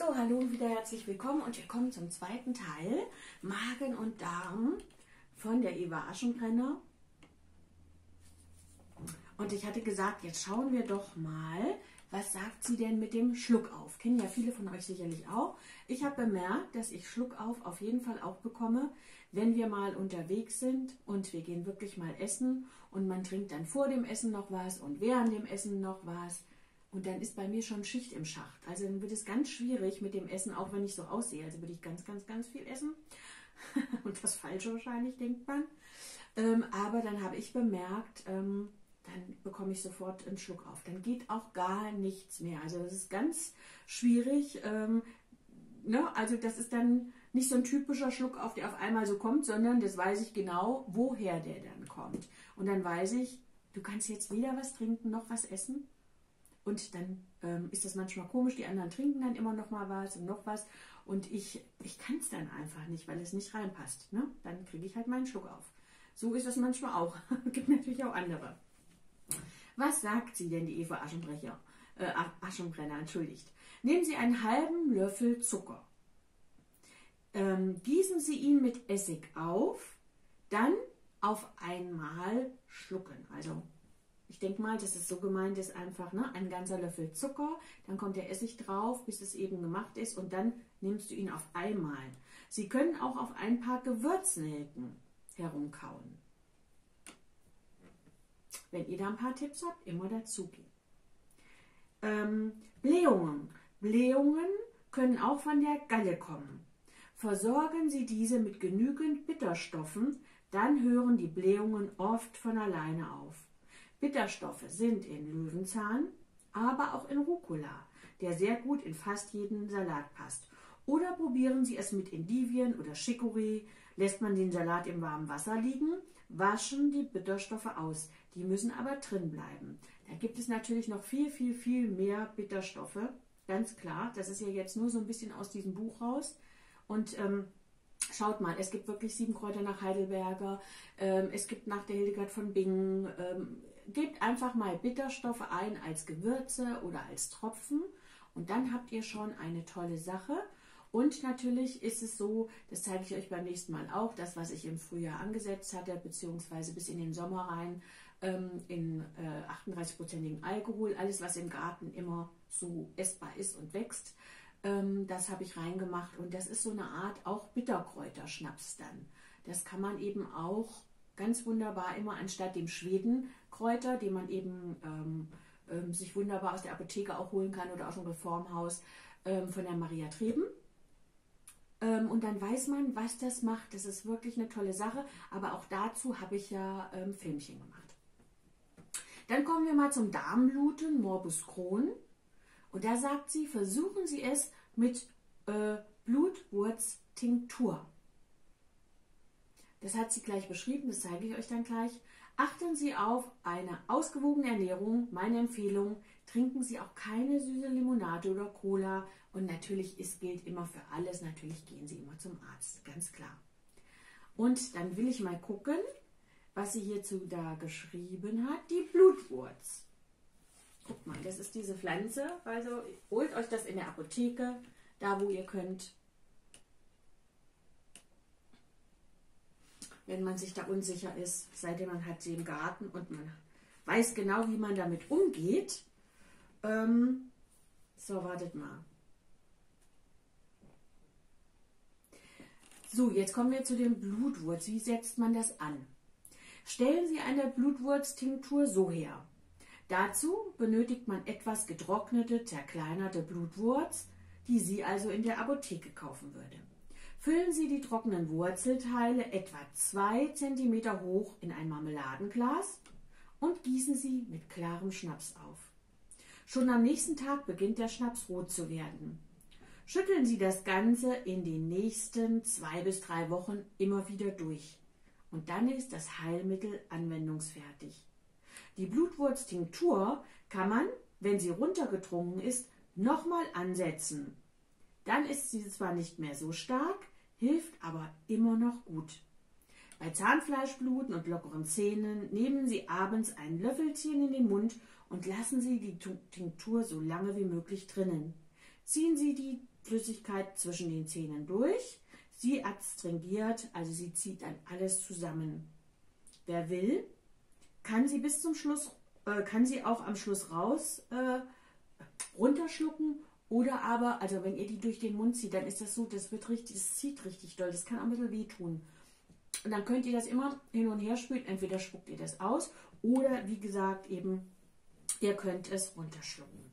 So, hallo und wieder herzlich willkommen und wir kommen zum zweiten Teil Magen und Darm von der Eva Aschenbrenner. Und ich hatte gesagt, jetzt schauen wir doch mal, was sagt sie denn mit dem Schluckauf? Kennen ja viele von euch sicherlich auch. Ich habe bemerkt, dass ich Schluckauf auf jeden Fall auch bekomme, wenn wir mal unterwegs sind und wir gehen wirklich mal essen und man trinkt dann vor dem Essen noch was und während dem Essen noch was. Und dann ist bei mir schon Schicht im Schacht. Also dann wird es ganz schwierig mit dem Essen, auch wenn ich so aussehe. Also würde ich ganz, ganz, ganz viel essen. und das Falsche wahrscheinlich, denkt man. Ähm, aber dann habe ich bemerkt, ähm, dann bekomme ich sofort einen Schluck auf. Dann geht auch gar nichts mehr. Also das ist ganz schwierig. Ähm, ne? Also das ist dann nicht so ein typischer Schluck auf, der auf einmal so kommt, sondern das weiß ich genau, woher der dann kommt. Und dann weiß ich, du kannst jetzt weder was trinken noch was essen. Und dann ähm, ist das manchmal komisch, die anderen trinken dann immer noch mal was und noch was. Und ich, ich kann es dann einfach nicht, weil es nicht reinpasst. Ne? Dann kriege ich halt meinen Schluck auf. So ist das manchmal auch. Gibt natürlich auch andere. Was sagt sie denn, die Eva Aschenbrecher? Äh, Aschenbrenner, entschuldigt. Nehmen Sie einen halben Löffel Zucker. Ähm, gießen Sie ihn mit Essig auf, dann auf einmal schlucken. Also ich denke mal, dass es so gemeint ist, einfach ne, ein ganzer Löffel Zucker, dann kommt der Essig drauf, bis es eben gemacht ist und dann nimmst du ihn auf einmal. Sie können auch auf ein paar Gewürznelken herumkauen. Wenn ihr da ein paar Tipps habt, immer dazugeben. Ähm, Blähungen. Blähungen können auch von der Galle kommen. Versorgen Sie diese mit genügend Bitterstoffen, dann hören die Blähungen oft von alleine auf. Bitterstoffe sind in Löwenzahn, aber auch in Rucola, der sehr gut in fast jeden Salat passt. Oder probieren Sie es mit Endivien oder Chicorée. Lässt man den Salat im warmen Wasser liegen, waschen die Bitterstoffe aus. Die müssen aber drin bleiben. Da gibt es natürlich noch viel, viel, viel mehr Bitterstoffe. Ganz klar, das ist ja jetzt nur so ein bisschen aus diesem Buch raus. Und ähm, schaut mal, es gibt wirklich sieben Kräuter nach Heidelberger, ähm, es gibt nach der Hildegard von Bingen. Ähm, gebt einfach mal Bitterstoffe ein als Gewürze oder als Tropfen und dann habt ihr schon eine tolle Sache. Und natürlich ist es so, das zeige ich euch beim nächsten Mal auch, das, was ich im Frühjahr angesetzt hatte, beziehungsweise bis in den Sommer rein, ähm, in äh, 38-prozentigen Alkohol, alles, was im Garten immer so essbar ist und wächst, ähm, das habe ich reingemacht. Und das ist so eine Art auch Bitterkräuterschnaps dann. Das kann man eben auch ganz wunderbar immer anstatt dem Schwedenkräuter, den man eben ähm, ähm, sich wunderbar aus der Apotheke auch holen kann oder aus dem Reformhaus ähm, von der Maria Treben. Ähm, und dann weiß man, was das macht. Das ist wirklich eine tolle Sache. Aber auch dazu habe ich ja ähm, Filmchen gemacht. Dann kommen wir mal zum Darmbluten, Morbus Crohn. Und da sagt sie, versuchen Sie es mit äh, Blutwurztinktur. Das hat sie gleich beschrieben, das zeige ich euch dann gleich. Achten Sie auf eine ausgewogene Ernährung. Meine Empfehlung, trinken Sie auch keine süße Limonade oder Cola. Und natürlich, es gilt immer für alles, natürlich gehen Sie immer zum Arzt, ganz klar. Und dann will ich mal gucken, was sie hierzu da geschrieben hat. Die Blutwurz. Guckt mal, das ist diese Pflanze. Also holt euch das in der Apotheke, da wo ihr könnt. Wenn man sich da unsicher ist, seitdem man hat sie im Garten und man weiß genau, wie man damit umgeht. Ähm, so, wartet mal. So, jetzt kommen wir zu dem Blutwurz. Wie setzt man das an? Stellen Sie eine Blutwurztinktur so her. Dazu benötigt man etwas getrocknete, zerkleinerte Blutwurz, die Sie also in der Apotheke kaufen würde. Füllen Sie die trockenen Wurzelteile etwa 2 cm hoch in ein Marmeladenglas und gießen Sie mit klarem Schnaps auf. Schon am nächsten Tag beginnt der Schnaps rot zu werden. Schütteln Sie das Ganze in den nächsten zwei bis drei Wochen immer wieder durch. Und dann ist das Heilmittel anwendungsfertig. Die Blutwurztinktur kann man, wenn sie runtergedrungen ist, nochmal ansetzen. Dann ist sie zwar nicht mehr so stark, hilft aber immer noch gut. Bei Zahnfleischbluten und lockeren Zähnen nehmen Sie abends ein Löffelchen in den Mund und lassen Sie die Tinktur so lange wie möglich drinnen. Ziehen Sie die Flüssigkeit zwischen den Zähnen durch. Sie adstringiert, also sie zieht dann alles zusammen. Wer will, kann sie bis zum Schluss, äh, kann sie auch am Schluss raus äh, runterschlucken oder aber, also wenn ihr die durch den Mund zieht, dann ist das so, das wird richtig, das zieht richtig doll, das kann auch ein bisschen wehtun. Und dann könnt ihr das immer hin und her spülen, entweder spuckt ihr das aus oder wie gesagt eben, ihr könnt es runterschlucken.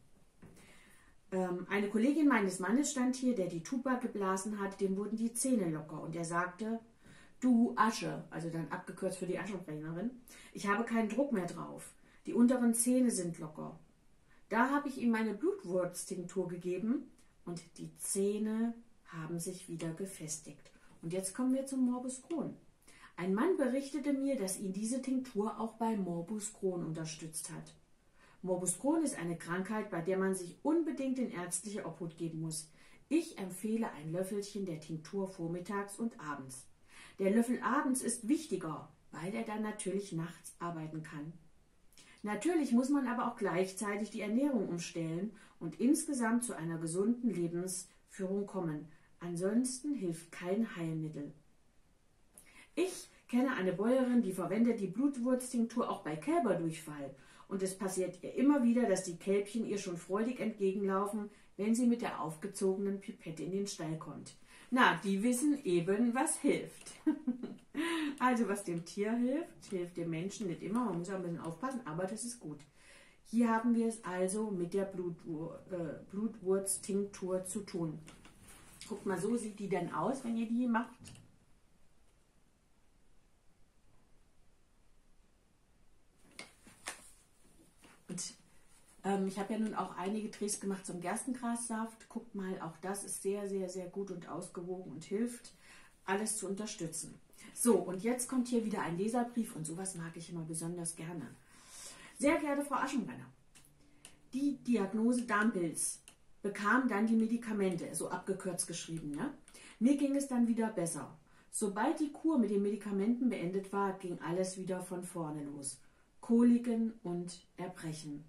Ähm, eine Kollegin meines Mannes stand hier, der die Tuba geblasen hat, dem wurden die Zähne locker und er sagte, du Asche, also dann abgekürzt für die Aschenbrennerin, ich habe keinen Druck mehr drauf. Die unteren Zähne sind locker. Da habe ich ihm meine Blutwurztinktur gegeben und die Zähne haben sich wieder gefestigt. Und jetzt kommen wir zum Morbus Crohn. Ein Mann berichtete mir, dass ihn diese Tinktur auch bei Morbus Crohn unterstützt hat. Morbus Crohn ist eine Krankheit, bei der man sich unbedingt in ärztliche Obhut geben muss. Ich empfehle ein Löffelchen der Tinktur vormittags und abends. Der Löffel abends ist wichtiger, weil er dann natürlich nachts arbeiten kann. Natürlich muss man aber auch gleichzeitig die Ernährung umstellen und insgesamt zu einer gesunden Lebensführung kommen. Ansonsten hilft kein Heilmittel. Ich kenne eine Bäuerin, die verwendet die Blutwurztinktur auch bei Kälberdurchfall und es passiert ihr immer wieder, dass die Kälbchen ihr schon freudig entgegenlaufen, wenn sie mit der aufgezogenen Pipette in den Stall kommt. Na, die wissen eben, was hilft. also was dem Tier hilft, hilft dem Menschen nicht immer. Man muss auch ein bisschen aufpassen, aber das ist gut. Hier haben wir es also mit der Blutwur äh, Blutwurztinktur zu tun. Guckt mal, so sieht die dann aus, wenn ihr die macht. Ähm, ich habe ja nun auch einige Drehs gemacht zum Gerstengrassaft. Guckt mal, auch das ist sehr, sehr, sehr gut und ausgewogen und hilft, alles zu unterstützen. So, und jetzt kommt hier wieder ein Leserbrief und sowas mag ich immer besonders gerne. Sehr geehrte Frau Aschenbrenner, die Diagnose Darmpilz bekam dann die Medikamente, so abgekürzt geschrieben. Ne? Mir ging es dann wieder besser. Sobald die Kur mit den Medikamenten beendet war, ging alles wieder von vorne los. Koliken und Erbrechen.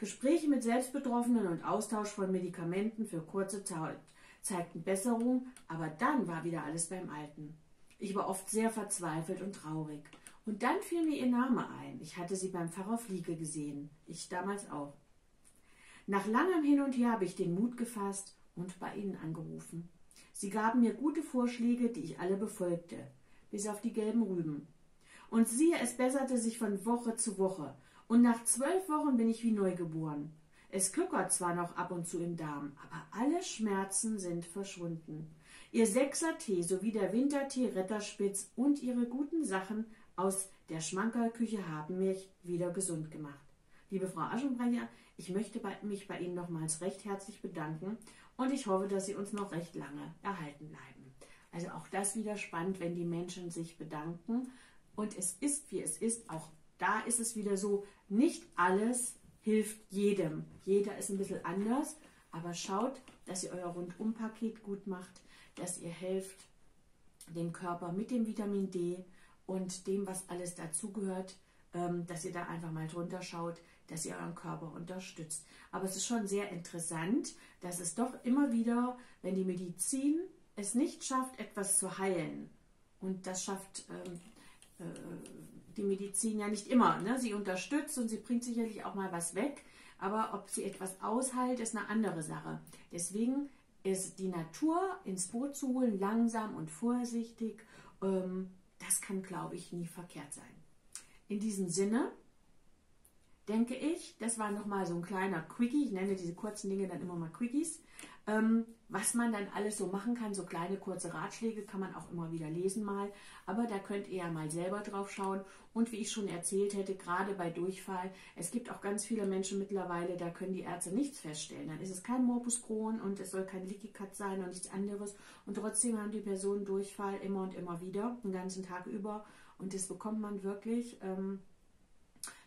Gespräche mit Selbstbetroffenen und Austausch von Medikamenten für kurze Zeit zeigten Besserung, aber dann war wieder alles beim Alten. Ich war oft sehr verzweifelt und traurig. Und dann fiel mir ihr Name ein. Ich hatte sie beim Pfarrer Fliege gesehen. Ich damals auch. Nach langem Hin und Her habe ich den Mut gefasst und bei ihnen angerufen. Sie gaben mir gute Vorschläge, die ich alle befolgte, bis auf die gelben Rüben. Und siehe, es besserte sich von Woche zu Woche. Und nach zwölf Wochen bin ich wie neugeboren. Es kluckert zwar noch ab und zu im Darm, aber alle Schmerzen sind verschwunden. Ihr Sechser-Tee sowie der Wintertee Retterspitz und ihre guten Sachen aus der Schmankerlküche haben mich wieder gesund gemacht. Liebe Frau Aschenbrenner, ich möchte mich bei Ihnen nochmals recht herzlich bedanken und ich hoffe, dass Sie uns noch recht lange erhalten bleiben. Also auch das wieder spannend, wenn die Menschen sich bedanken. Und es ist, wie es ist, auch da ist es wieder so, nicht alles hilft jedem. Jeder ist ein bisschen anders, aber schaut, dass ihr euer Rundumpaket gut macht, dass ihr helft dem Körper mit dem Vitamin D und dem, was alles dazugehört, ähm, dass ihr da einfach mal drunter schaut, dass ihr euren Körper unterstützt. Aber es ist schon sehr interessant, dass es doch immer wieder, wenn die Medizin es nicht schafft, etwas zu heilen, und das schafft ähm, äh, die Medizin ja nicht immer. Ne? Sie unterstützt und sie bringt sicherlich auch mal was weg, aber ob sie etwas aushält, ist eine andere Sache. Deswegen ist die Natur ins Boot zu holen, langsam und vorsichtig, ähm, das kann, glaube ich, nie verkehrt sein. In diesem Sinne denke ich, das war nochmal so ein kleiner Quickie, ich nenne diese kurzen Dinge dann immer mal Quickies, ähm, was man dann alles so machen kann, so kleine kurze Ratschläge kann man auch immer wieder lesen mal, aber da könnt ihr ja mal selber drauf schauen. Und wie ich schon erzählt hätte, gerade bei Durchfall, es gibt auch ganz viele Menschen mittlerweile, da können die Ärzte nichts feststellen, dann ist es kein Morbus Crohn und es soll kein Leaky Cut sein und nichts anderes. Und trotzdem haben die Personen Durchfall immer und immer wieder, den ganzen Tag über. Und das bekommt man wirklich ähm,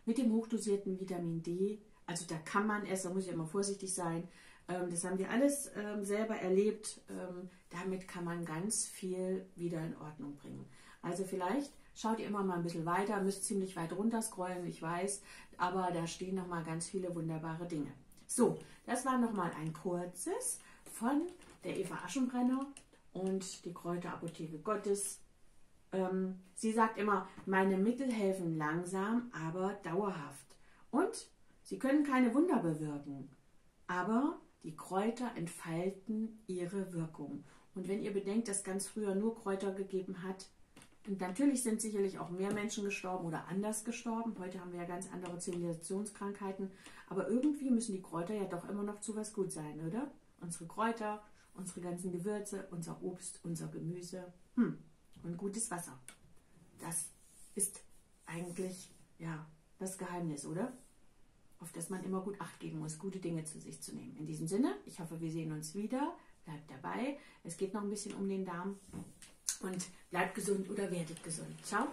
mit dem hochdosierten Vitamin D, also da kann man es, da muss ich immer vorsichtig sein, ähm, das haben wir alles ähm, selber erlebt. Ähm, damit kann man ganz viel wieder in Ordnung bringen. Also vielleicht schaut ihr immer mal ein bisschen weiter, müsst ziemlich weit runter scrollen, ich weiß, aber da stehen noch mal ganz viele wunderbare Dinge. So, das war noch mal ein kurzes von der Eva Aschenbrenner und die Kräuterapotheke Gottes. Ähm, sie sagt immer, meine Mittel helfen langsam, aber dauerhaft. Und sie können keine Wunder bewirken. Aber die Kräuter entfalten ihre Wirkung. Und wenn ihr bedenkt, dass ganz früher nur Kräuter gegeben hat, und natürlich sind sicherlich auch mehr Menschen gestorben oder anders gestorben. Heute haben wir ja ganz andere Zivilisationskrankheiten. Aber irgendwie müssen die Kräuter ja doch immer noch zu was gut sein, oder? Unsere Kräuter, unsere ganzen Gewürze, unser Obst, unser Gemüse hm. Und gutes Wasser. Das ist eigentlich ja das Geheimnis, oder? Auf das man immer gut Acht geben muss, gute Dinge zu sich zu nehmen. In diesem Sinne, ich hoffe, wir sehen uns wieder. Bleibt dabei. Es geht noch ein bisschen um den Darm und bleibt gesund oder werdet gesund. Ciao.